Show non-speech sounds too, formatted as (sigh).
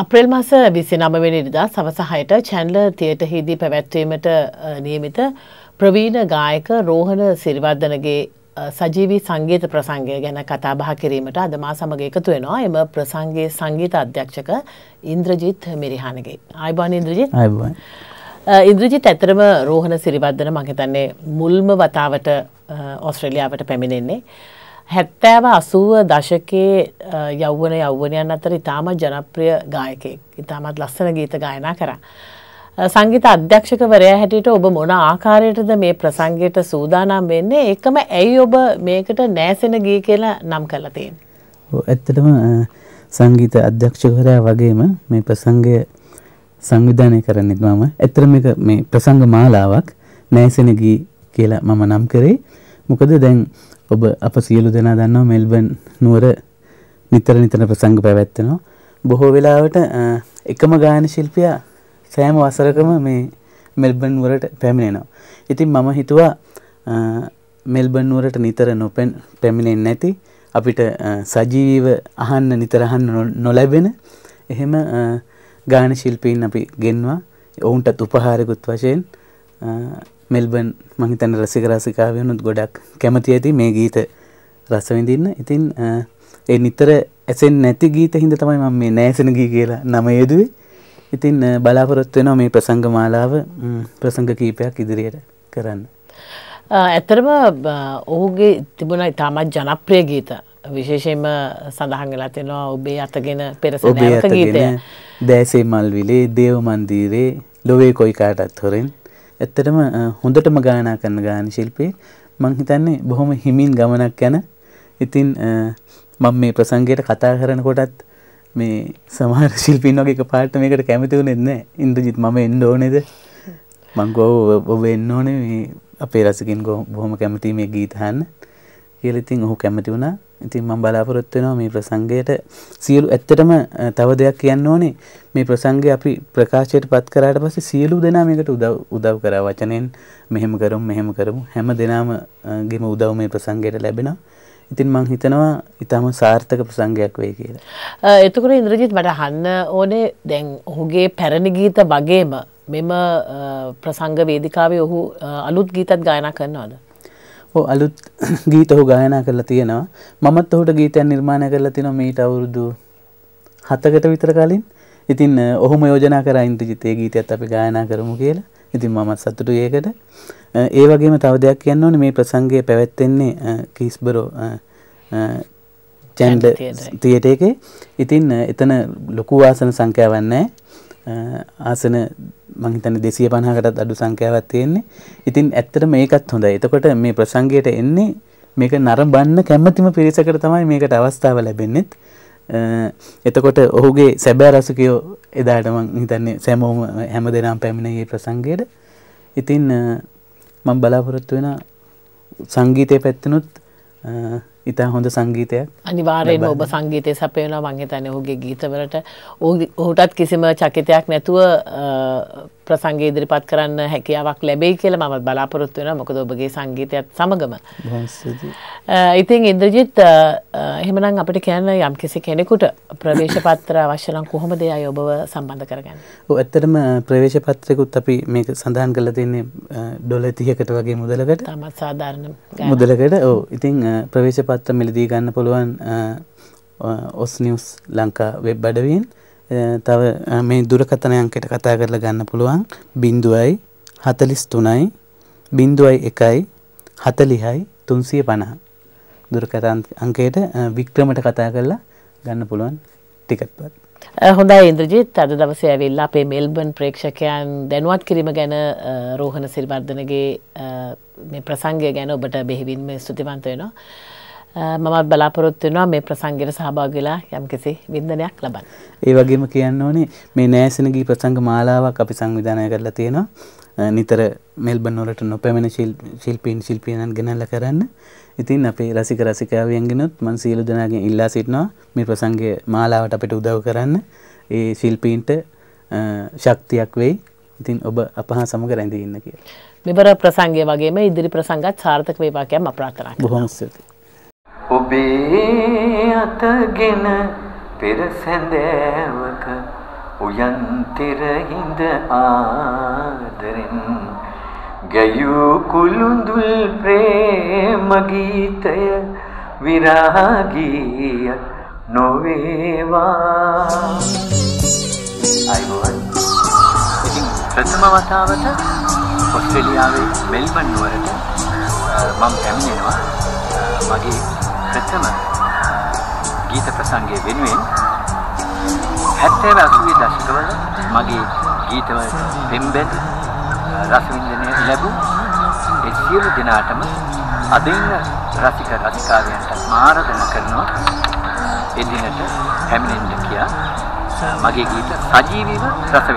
අප්‍රේල් මාස විසි නමවෙනිදා සවසහයට චැන්ල තියට හිදී පැවැත්වීමට නියමිත ප්‍රවීණ ගායක රෝහණ සිරිවර්ධනගේ සජීවී සංගීත ප්‍රසංගය ගැන කතා බහ කිරීමට අද මා සමග එකතු වෙනවා. එම ප්‍රසංගයේ සංගීත අධ්‍යක්ෂක ඉන්ද්‍රජිත් මිරිහානගේ. අයිබාන ඉන්ද්‍රජිත්. ඉන්ද්‍රජිත් ඇතරම රෝහණ සිරිවර්ධන මහිතන්නේ මුල්ම වතාවට ඔස්ට්‍රලියාවට පැමිණෙන්නේ හැත්තෑව අසුව දශකයේ යෞවන යෞවනයන් අතර ඉතාමත් ජනප්‍රිය ගායකෙක් ඉතාමත් ලස්සන ගීත ගායනා කර. සංගීත අධ්‍යක්ෂකවරයා හැටියට ඔබ මොන ආකාරයටද මේ ප්‍රසංගයට සූදානම් වෙන්නේ එකම ඇයි ඔබ මේකට නෑසෙන ගී කියලා නම් කළා තියෙන්නේ. ඇත්තටම සංගීත අධ්‍යක්ෂකවරයා වගේම මේ ප්‍රසංගය සංවිධානය කරන්නෙත් මම. ඇත්තට මේක මේ ප්‍රසංග මාලාවක් නෑසෙන ගී කියලා මම නම් කරේ. මොකද දැන් ඔබ අප සියලු දෙනා දන්නවා මෙල්බන් නුවර නිතර නිතර ප්‍රසංග පැවැත්වෙනවා. බොහෝ වෙලාවට එකම ගායන ශිල්පියා සෑම වසරකම මේ මෙල්බන් නුවරට පැමිණෙනවා. ඉතින් මම හිතුවා මෙල්බන් නුවරට නිතර නොපෙන් පැමිණෙන්නේ නැති අපිට සජීවීව අහන්න නිතර අහන්න නොලැබෙන එහෙම ගාන ශිල්පීන් අපි ගෙන්වා ඔවුන්ටත් උපහාරකුත් වශයෙන් මෙල්බන් මහිතන රසික රසිකාවයනුත් ගොඩක් කැමති ඇති මේ ගීත රසවිඳන්න ඉතින් ඒ නිතර ඇසෙන් නැති ගීත හිද තමයි මම මේ නෑසන ගී කියලා නම යෙදුවේ ඉතින් බලාපොරොත්තු වෙනවා මේ ප්‍රසංග මාලාව ප්‍රසංග කීපයක් ඉදිරියට කරන්න. ඇත්තරම ඔහුගේ තිබුණ ඉතාමත් ජනප්‍රිය ගීත විශේෂයෙන්ම සඳහන් වෙලා තියෙනවා ඔබේ අතගෙන පෙරසනෑවක ගීතය. දෑසේ මල්විලේ දේව මන්දීරේ ලොවේ කොයි කාටත් හොරෙන් ඇත්තටම හොඳටම ගායනා කරන ගාන ශිල්පී. මං හිතන්නේ බොහොම හිමින් ගමනක් යන ඉතින් මම මේ ප්‍රසංගයට කතා කරන කොටත් මේ සමහර ශිල්පීන් වගේ පාට මේකට කැමති වුණෙත් නෑ. ඉන්ද්‍රජිත් මම එන්න ඕනේද? මං ගෝ ඔබ එන්න ඕනේ. මේ අපේ රසිකින් ගෝ බොහොම කැමති මේ ගීත අහන්න. කියලා ඉතින් ඔහු කැමති වුණා. ඉතින් මම බලාපොරොත්තු වෙනවා මේ ප්‍රසංගයට සියලු ඇත්තටම තව දෙයක් කියන්න ඕනේ. මේ ප්‍රසංගය අපි ප්‍රකාශයට පත් කරාට පස්සේ සියලු දෙනා මේකට උදව් උදව් කරා. වචනෙන් මෙහෙම කරමු මෙහෙම කරමු. හැම දෙනාම ගෙම උදව් මේ ප්‍රසංගයට ලැබෙනවා. ඉතින් මං හිතනවා ඊටම සාර්ථක ප්‍රසංගයක් වෙයි කියලා. එතකොට ඉන්ද්‍රජිත් මට අහන්න ඕනේ. දැන් ඔහුගේ පැරණි ගීත වගේම මෙම ප්‍රසංග වේදිකාවේ ඔහු අලුත් ගීතත් ගායනා කරනවද? ඕ අලුත් (coughs) ගීත ඔහු ගායනා කරලා තියෙනවා. මමත් ඔහුට ගීතයන් නිර්මාණය කරලා තියෙනවා මීට අවුරුදු හතකට විතර කලින්. ඉතින් ඔහුම යෝජනා කර ඉන්ද්‍රජිතේ ගීතයත් අපි ගායනා කරමු කියලා. ඉතින් මමත් සතුටු ඒකට. ඒ වගේම තව දෙයක් කියන්න ඕනේ. මේ ප්‍රසංගය පැවැත්වෙන්නේ කීස්බරෝ චැන්ඩ තියට එකේ. ඉතින් එතන ලොකු ආසන සංඛ්‍යාවක් නැහැ ආසන මහිතන දෙසිය පණහකටත් අඩු සංඛ්‍යාවක් තියෙන්නේ. ඉතින් ඇත්තට මේකත් හොඳ එතකොට මේ ප්‍රසංගයට එන්නේ මේක නරඹන්න කැමතිම පිරිසකට තමයි මේකට අවස්ථාව ලැබෙන්නෙත් එතකොට ඔහුගේ සැබෑ රසකයෝ එදාට මං හිතන්නේ සැමෝම හැම දෙනම් පැමිණගේ ප්‍රසංගයට. ඉතින් මං බලාපොරොත්තු වෙන සංගීතය පැත්තනුත් ඉතා හොඳ සංගීතයක්. අනිවාර්යෙන් ඔබ සංගීතය සපයනවා. මං හිතන්නේ ඔහුගේ ගීතවලට. ඔහුටත් කිසිම චකිතයක් නැතුව ප්‍රසංගය ඉදිරිපත් කරන්න හැකියාවක් ලැබෙයි කියලා මම බලාපොරොත්තු වෙනවා. මොකද ඔබගේ සංගීතයත් සමගම. ඉතින් ඉන්ද්‍රජිත් එහෙමනම් අපිට කියන්න යම් කිසි කෙනෙකුට ප්‍රවේශ පත්‍ර අවශ්‍ය නම් කොහොමද ඒ අය ඔබව සම්බන්ධ කරගන්නේ? ඔව් ඇත්තටම ප්‍රවේශ පත්‍රයකුත් අපි මේක සඳහන් කරලා තියෙන්නේ ඩොලර් 30කට වගේ මුදලකට. තමත් සාධාරණ මුදලකට ඔව්. ඉතින් ප්‍රවේශ පත්‍ර මිලදී ගන්න පුළුවන් ඔස් නිවස් ලංකා වෙබ් අඩවියෙන් තව මේ දුරකථන අංකයට කතා කරලා ගන්න පුළුවන් බින්දුවයි හතලිස් තුනයි බින්දුවයි එකයි හතලිහයි තුන්සිය පණහ දුරකථන අංකයට වික්‍රමට කතා කරලා ගන්න පුළුවන් ටිකට්පත්. හොඳයි ඉන්ද්‍රජිත් අද දවසේ ඇවිල්ලා අපේ මෙල්බන් ප්‍රේක්ෂකයන් දැනුවත් කිරීම ගැන රෝහණ සිරිවර්ධනගේ මේ ප්‍රසංගය ගැන ඔබට බෙහෙවින්ම ස්තුතිවන්ත වෙනවා. මමත් බලාපොරොත්තු වෙනවා මේ ප්‍රසංගයට සහභාගී වෙලා යම්කිසි වින්දනයක් ලබන්න. ඒ වගේම කියන්න ඕනේ මේ නෑසනගී ප්‍රසංග මාලාවක් අපි සංවිධානය කරලා තියෙනවා. නිතර මෙල්බන් වලට නොපැමිණ ශිල්පීන් ශිල්පියනන් ගෙනල්ලා කරන්න. ඉතින් අපේ රසික රසිකාවයන්ගෙනුත් මං සියලු දෙනාගෙන් ඉල්ලා සිටිනවා මේ ප්‍රසංගය මාලාවට අපිට උදව් කරන්න. ඒ ශිල්පීන්ට ශක්තියක් වෙයි. ඉතින් ඔබ අපහා සමග රැඳී ඉන්න කියලා. මෙබර ප්‍රසංගය වගේම ඉදිරි ප්‍රසංගත් සාර්ථක වේවා කියලා මම ප්‍රාර්ථනා කරනවා. බොහොම ස්තුතියි. ඔබේ අතගෙන පෙර සැඳෑවක උයන්තෙර හිඳ ආදරෙන් ගැයූ කුළුඳුල් ප්‍රේම ගීතය විරාගීය නොවේවා. අයිබෝන් ඉතින් ප්‍රථම වතාවට ඔස්ට්‍රේලියාවේ මෙල්බන් නුවරට මම පැමිණෙනවා. මගේ ප්‍රථම ගීත ප්‍රසංගය වෙනුවෙන් හැත්තෑව අසුවේ දශකවල මගේ ගීතවලට පෙම්බෙන් රසවින්දනය ලැබූ ඒ සියලු දෙනාටම අද ඉන්න රසික රසිකාවයන්ට ආරාධනා කරනවා. එදිනට පැමිණෙන්න කියා මගේ ගීත සජීවීව රස